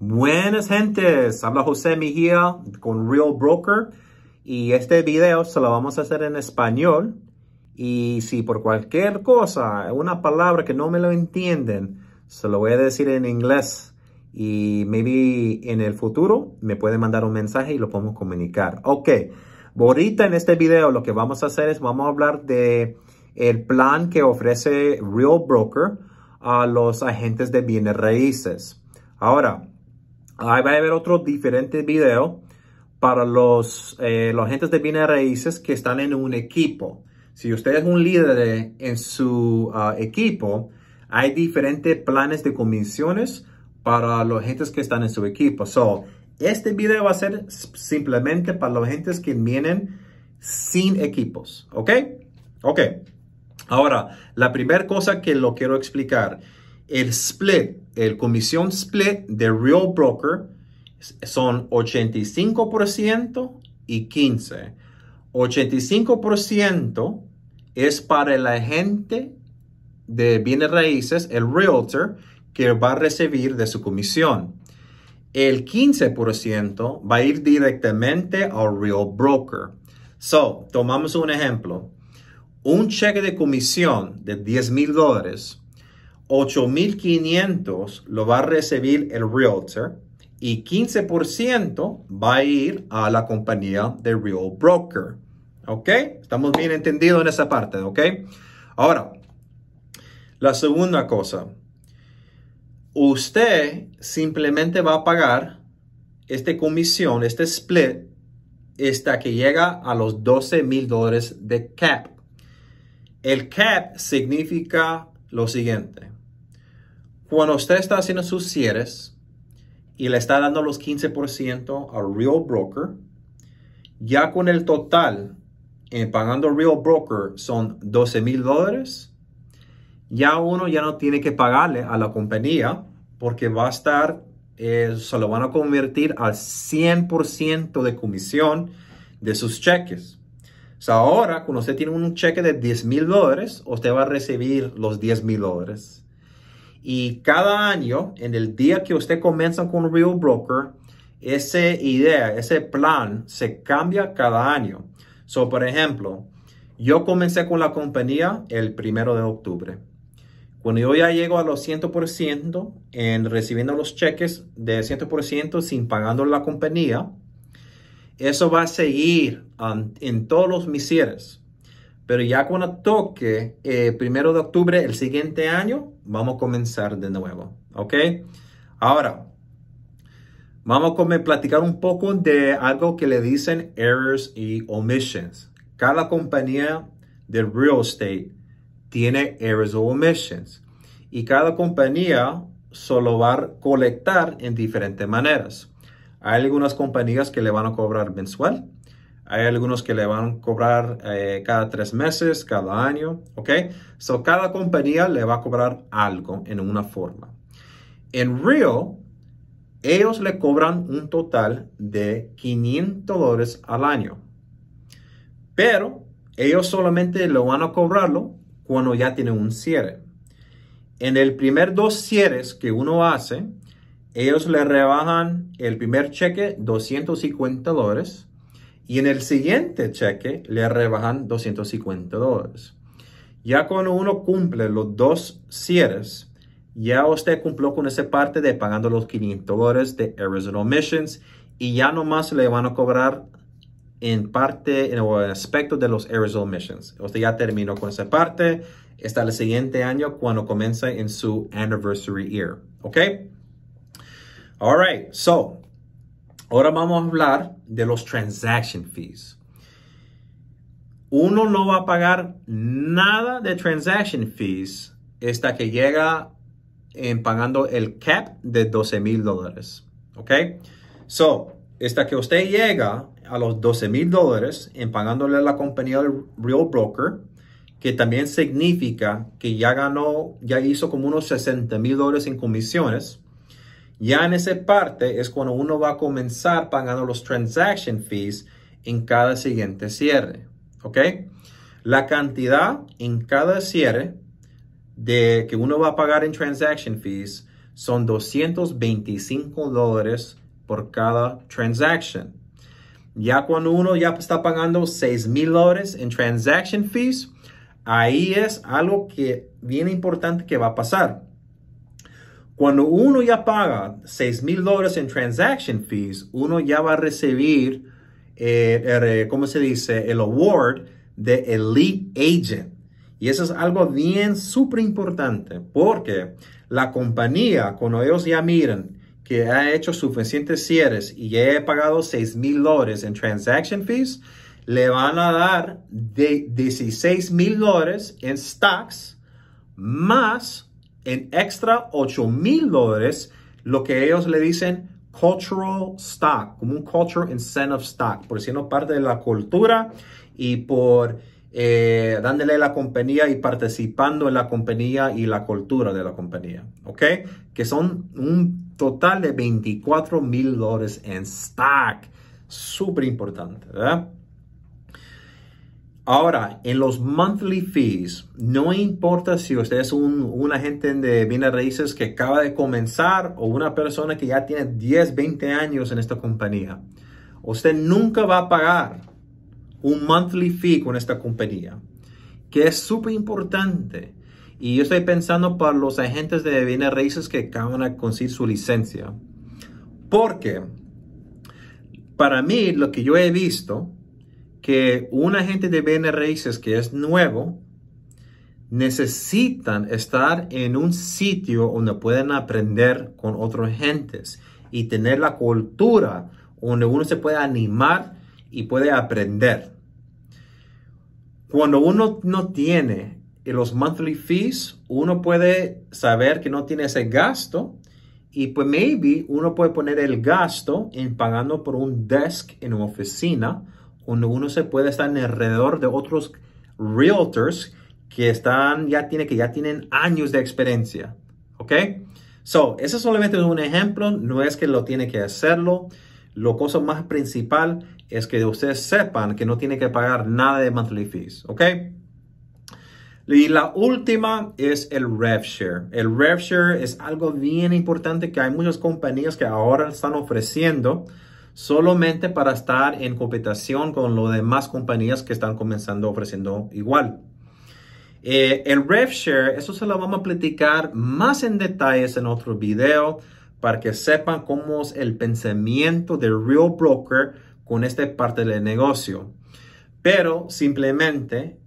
Buenas gentes, habla José Mejía con Real Broker. Y este video se lo vamos a hacer en español. Y si por cualquier cosa, una palabra que no me lo entienden, se lo voy a decir en inglés. Y maybe en el futuro me pueden mandar un mensaje y lo podemos comunicar. Ok, ahorita en este video lo que vamos a hacer es vamos a hablar de el plan que ofrece Real Broker a los agentes de bienes raíces. Ahora, Ahí va a haber otro diferente video para los, eh, los agentes de bienes raíces que están en un equipo. Si usted es un líder en su ah, equipo, hay diferentes planes de comisiones para los agentes que están en su equipo. So, este video va a ser simplemente para los agentes que vienen sin equipos. ¿Ok? Ok. Ahora, la primera cosa que lo quiero explicar el split, el comisión split de Real Broker son 85% y 15%. 85% es para el agente de bienes raíces, el realtor, que va a recibir de su comisión. El 15% va a ir directamente al real broker. So, tomamos un ejemplo. Un cheque de comisión de 10 mil dólares 8.500 lo va a recibir el realtor y 15% va a ir a la compañía de Real Broker. ¿Ok? Estamos bien entendidos en esa parte, ¿ok? Ahora, la segunda cosa. Usted simplemente va a pagar esta comisión, este split, hasta que llega a los 12 mil dólares de cap. El cap significa lo siguiente. Cuando usted está haciendo sus cierres y le está dando los 15% al Real Broker, ya con el total en pagando Real Broker son 12 mil dólares, ya uno ya no tiene que pagarle a la compañía porque va a estar, eh, se lo van a convertir al 100% de comisión de sus cheques. ahora, cuando usted tiene un cheque de 10 mil dólares, usted va a recibir los 10 mil dólares. Y cada año, en el día que usted comienza con Real Broker, esa idea, ese plan se cambia cada año. So, por ejemplo, yo comencé con la compañía el primero de octubre. Cuando yo ya llego a los 100% en recibiendo los cheques de 100% sin pagando la compañía, eso va a seguir en todos los misieres. Pero ya cuando toque eh, primero de octubre el siguiente año, vamos a comenzar de nuevo. ¿Ok? Ahora, vamos a platicar un poco de algo que le dicen errors y omissions. Cada compañía de real estate tiene errors o omissions. Y cada compañía solo va a colectar en diferentes maneras. Hay algunas compañías que le van a cobrar mensual hay algunos que le van a cobrar eh, cada tres meses, cada año, ¿ok? So, cada compañía le va a cobrar algo en una forma. En Real, ellos le cobran un total de 500 dólares al año. Pero ellos solamente lo van a cobrarlo cuando ya tienen un cierre. En el primer dos cierres que uno hace, ellos le rebajan el primer cheque 250 dólares y en el siguiente cheque le rebajan 250 dólares. Ya cuando uno cumple los dos cierres, ya usted cumplió con esa parte de pagando los 500 dólares de errors and omissions y ya nomás le van a cobrar en parte, en el aspecto de los errors and omissions. Usted ya terminó con esa parte. Está el siguiente año cuando comienza en su anniversary year. ¿Ok? All right. So, Ahora vamos a hablar de los transaction fees. Uno no va a pagar nada de transaction fees hasta que llega en pagando el cap de 12 mil dólares. ¿Ok? So, hasta que usted llega a los 12 mil dólares en pagándole a la compañía del Real Broker, que también significa que ya ganó, ya hizo como unos 60 mil dólares en comisiones ya en esa parte es cuando uno va a comenzar pagando los transaction fees en cada siguiente cierre. ¿Ok? La cantidad en cada cierre de que uno va a pagar en transaction fees son 225 dólares por cada transaction. Ya cuando uno ya está pagando 6 mil dólares en transaction fees, ahí es algo que bien importante que va a pasar. Cuando uno ya paga 6 mil dólares en transaction fees, uno ya va a recibir, eh, ¿cómo se dice? El award de Elite Agent. Y eso es algo bien súper importante porque la compañía, cuando ellos ya miran que ha hecho suficientes cierres y ya he pagado 6 mil dólares en transaction fees, le van a dar de 16 mil dólares en stocks más en extra 8 mil dólares lo que ellos le dicen cultural stock, como un cultural incentive stock, por siendo parte de la cultura y por eh, dándole a la compañía y participando en la compañía y la cultura de la compañía, ¿ok? Que son un total de 24 mil dólares en stock. Súper importante, ¿verdad? Ahora, en los monthly fees, no importa si usted es un, agente de bienes raíces que acaba de comenzar o una persona que ya tiene 10, 20 años en esta compañía, usted nunca va a pagar un monthly fee con esta compañía, que es súper importante. Y yo estoy pensando para los agentes de bienes raíces que acaban de conseguir su licencia. Porque para mí lo que yo he visto, que un agente de bienes raíces que es nuevo, necesitan estar en un sitio donde pueden aprender con otros agentes y tener la cultura donde uno se puede animar y puede aprender. Cuando uno no tiene los monthly fees, uno puede saber que no tiene ese gasto y pues maybe uno puede poner el gasto en pagando por un desk en una oficina donde uno se puede estar alrededor de otros realtors que están, ya tiene, que ya tienen años de experiencia. ¿Ok? So, ese solamente es un ejemplo, no es que lo tiene que hacerlo. Lo cosa más principal es que ustedes sepan que no tiene que pagar nada de monthly fees, ¿ok? Y la última es el rev share. El rev share es algo bien importante que hay muchas compañías que ahora están ofreciendo solamente para estar en competición con las demás compañías que están comenzando ofreciendo igual. Eh, el rev share, eso se lo vamos a platicar más en detalles en otro video para que sepan cómo es el pensamiento del real broker con esta parte del negocio. Pero simplemente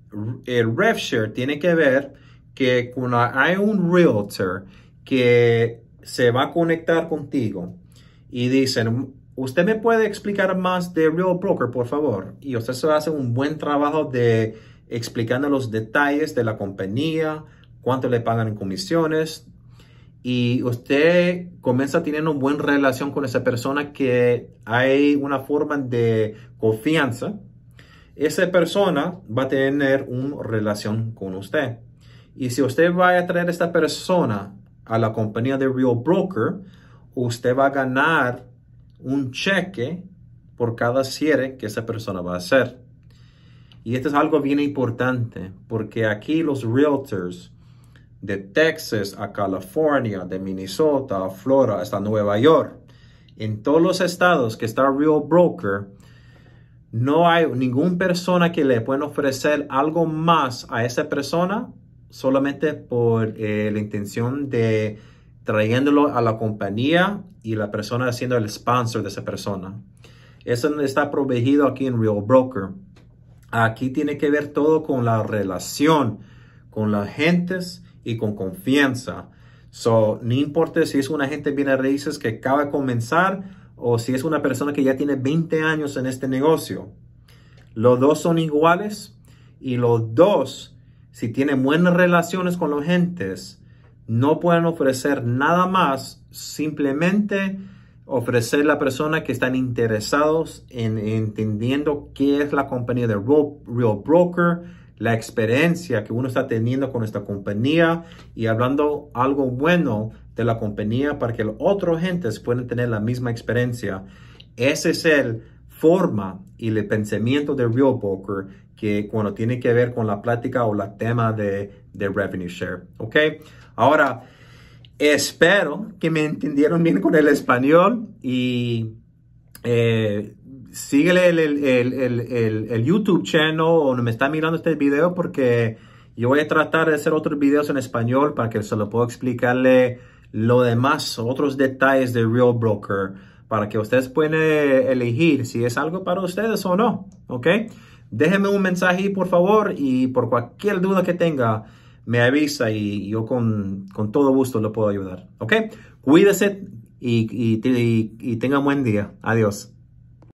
el rev share tiene que ver que cuando hay un realtor que se va a conectar contigo y dicen, usted me puede explicar más de Real Broker, por favor. Y usted se hace un buen trabajo de explicando los detalles de la compañía, cuánto le pagan en comisiones, y usted comienza tener una buena relación con esa persona que hay una forma de confianza, esa persona va a tener una relación con usted. Y si usted va a traer a esta persona a la compañía de Real Broker, usted va a ganar un cheque por cada cierre que esa persona va a hacer. Y esto es algo bien importante porque aquí los realtors de Texas a California, de Minnesota a Florida hasta Nueva York. En todos los estados que está Real Broker, no hay ninguna persona que le pueda ofrecer algo más a esa persona solamente por eh, la intención de trayéndolo a la compañía y la persona siendo el sponsor de esa persona. Eso está protegido aquí en Real Broker. Aquí tiene que ver todo con la relación con las gentes y con confianza. So, no importa si es un agente de bienes raíces que acaba de comenzar o si es una persona que ya tiene 20 años en este negocio. Los dos son iguales y los dos, si tienen buenas relaciones con los agentes, no pueden ofrecer nada más, simplemente ofrecer a la persona que están interesados en entendiendo qué es la compañía de Real Broker, la experiencia que uno está teniendo con esta compañía y hablando algo bueno de la compañía para que otros gentes puedan tener la misma experiencia. Ese es el forma y el pensamiento de Real Broker que cuando tiene que ver con la plática o la tema de, de revenue share. ¿Ok? Ahora, Espero que me entendieron bien con el español y eh, síguele el, el, YouTube channel donde me está mirando este video porque yo voy a tratar de hacer otros videos en español para que se lo pueda explicarle lo demás, otros detalles de Real Broker para que ustedes puedan eh, elegir si es algo para ustedes o no, ¿ok? Déjenme un mensaje por favor y por cualquier duda que tenga me avisa y yo con, todo gusto lo puedo ayudar, ¿ok? Cuídese y, y, y tenga un buen día. Adiós.